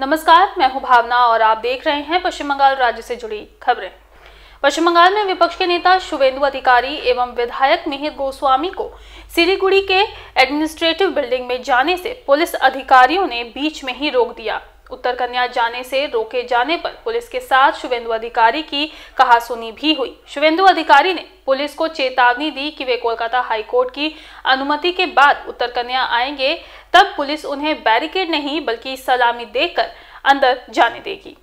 नमस्कार, मैं हूँ भावना और आप देख रहे हैं पश्चिम बंगाल राज्य से जुड़ी खबरें। पश्चिम बंगाल में विपक्ष के नेता शुभेंदु अधिकारी एवं विधायक मिहिर गोस्वामी को सिलीगुड़ी के एडमिनिस्ट्रेटिव बिल्डिंग में जाने से पुलिस अधिकारियों ने बीच में ही रोक दिया। उत्तर कन्या जाने से रोके जाने पर पुलिस के साथ शुभेंदु अधिकारी की कहासुनी भी हुई। शुभेंदु अधिकारी ने पुलिस को चेतावनी दी कि वे कोलकाता हाईकोर्ट की अनुमति के बाद उत्तर कन्या आएँगे, तब पुलिस उन्हें बैरिकेड नहीं, बल्कि सलामी देकर अंदर जाने देगी।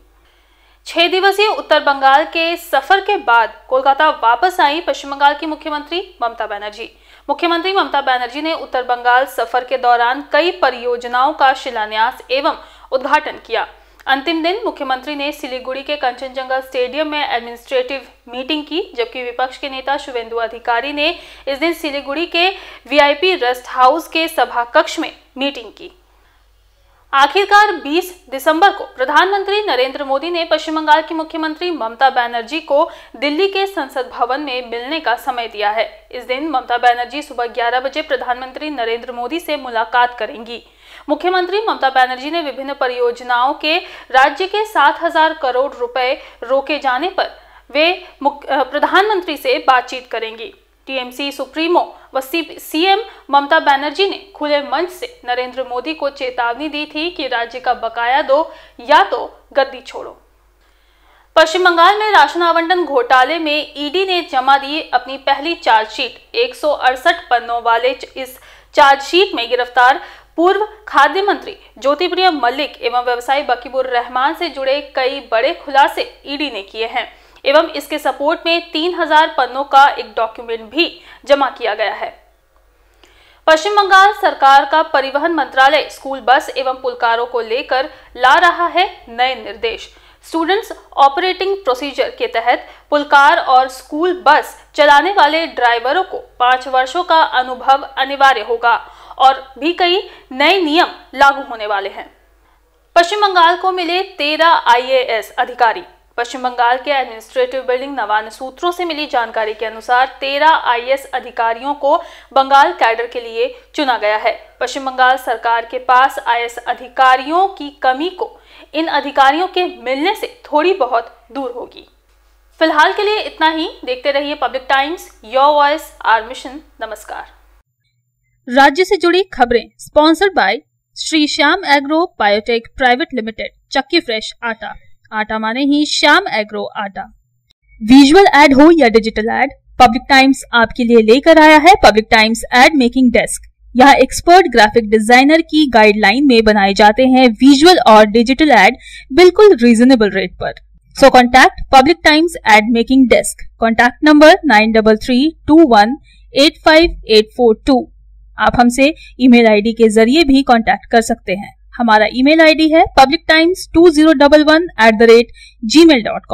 छह दिवसीय उत्तर बंगाल के सफ़र के बाद कोलकाता वापस आई पश्चिम बंगाल की मुख्यमंत्री ममता बनर्जी। मुख्यमंत्री ममता बनर्जी ने उत्तर बंगाल सफ़र के दौरान कई परियोजनाओं का शिलान्यास एवं उद्घाटन किया। अंतिम दिन मुख्यमंत्री ने सिलीगुड़ी के कंचनजंगा स्टेडियम में एडमिनिस्ट्रेटिव मीटिंग की, जबकि विपक्ष के नेता शुभेंदु अधिकारी ने इस दिन सिलीगुड़ी के वीआईपी रेस्ट हाउस के सभा कक्ष में मीटिंग की। आखिरकार 20 दिसंबर को प्रधानमंत्री नरेंद्र मोदी ने पश्चिम बंगाल की मुख्यमंत्री ममता बनर्जी को दिल्ली के संसद भवन में मिलने का समय दिया है। इस दिन ममता बनर्जी सुबह 11 बजे प्रधानमंत्री नरेंद्र मोदी से मुलाकात करेंगी। मुख्यमंत्री ममता बनर्जी ने विभिन्न परियोजनाओं के राज्य के सात हज़ार करोड़ रुपए रोके जाने पर वे प्रधानमंत्री से बातचीत करेंगी। टीएमसी सुप्रीमो व सीएम ममता बनर्जी ने खुले मंच से नरेंद्र मोदी को चेतावनी दी थी कि राज्य का बकाया दो या तो गद्दी छोड़ो। पश्चिम बंगाल में राशन आवंटन घोटाले में ईडी ने जमा दी अपनी पहली चार्जशीट। एक सौ अड़सठ पन्नों वाले इस चार्जशीट में गिरफ़्तार पूर्व खाद्य मंत्री ज्योतिप्रिय मल्लिक एवं व्यवसायी बकीबुर रहमान से जुड़े कई बड़े खुलासे ईडी ने किए हैं। एवं इसके सपोर्ट में 3000 पन्नों का एक डॉक्यूमेंट भी जमा किया गया है। पश्चिम बंगाल सरकार का परिवहन मंत्रालय स्कूल, बस एवं पुलकारों को लेकर ला रहा है नए निर्देश। स्टूडेंट्स ऑपरेटिंग प्रोसीजर के तहत पुलकार और स्कूल, बस चलाने वाले ड्राइवरों को पाँच वर्षों का अनुभव अनिवार्य होगा और भी कई नए नियम लागू होने वाले हैं। पश्चिम बंगाल को मिले तेरह आईएएस अधिकारी। पश्चिम बंगाल के एडमिनिस्ट्रेटिव बिल्डिंग नवान सूत्रों से मिली जानकारी के अनुसार तेरह आईएएस अधिकारियों को बंगाल कैडर के लिए चुना गया है। पश्चिम बंगाल सरकार के पास आईएएस अधिकारियों की कमी को इन अधिकारियों के मिलने से थोड़ी बहुत दूर होगी। फ़िलहाल के लिए इतना ही। देखते रहिए Public Times your voice our mission नमस्कार। राज्य से जुड़ी खबरें। Sponsored by Shri Shyam Agro Biotech Private Limited चक्की फ्रेश आटा। आटा माने ही श्याम एग्रो आटा। विजुअल एड हो या डिजिटल एड पब्लिक टाइम्स आपके लिए लेकर आया है Public Times ad making desk यहाँ एक्सपर्ट ग्राफिक डिज़ाइनर की गाइडलाइन में बनाए जाते हैं विजुअल और डिजिटल एड बिल्कुल रीजनेबल रेट पर। So contact Public Times ad making desk contact number nine double three two one eight five eight four two आप हमसे ईमेल आईडी के ज़रिए भी कांटेक्ट कर सकते हैं। हमारा ईमेल आईडी है Public Times two zero double one at the rate Gmail dot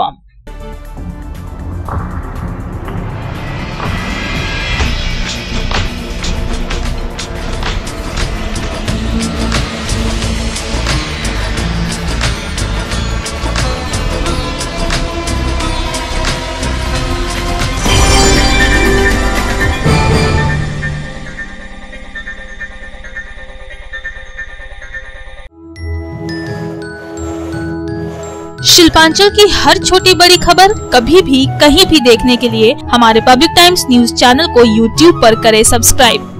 Shilpanchal की हर छोटी बड़ी खबर कभी भी कहीं भी देखने के लिए हमारे पब्लिक टाइम्स न्यूज़ चैनल को यूट्यूब पर करें सब्सक्राइब